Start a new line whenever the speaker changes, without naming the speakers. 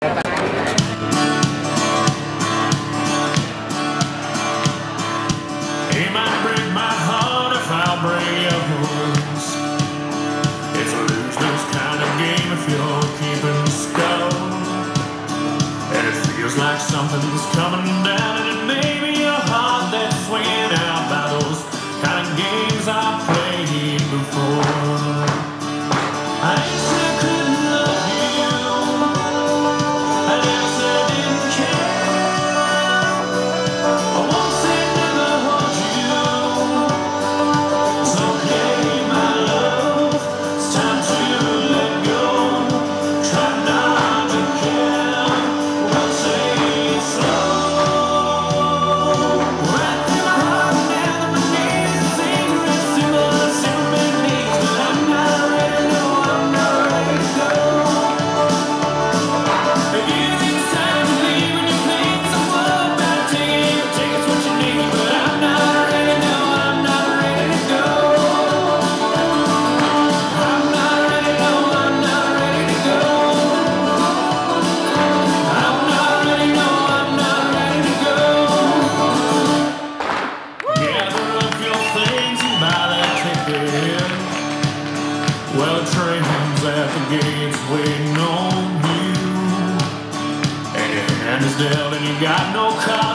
Bye. gates waiting on you. And your hand is dealt and you got no cards.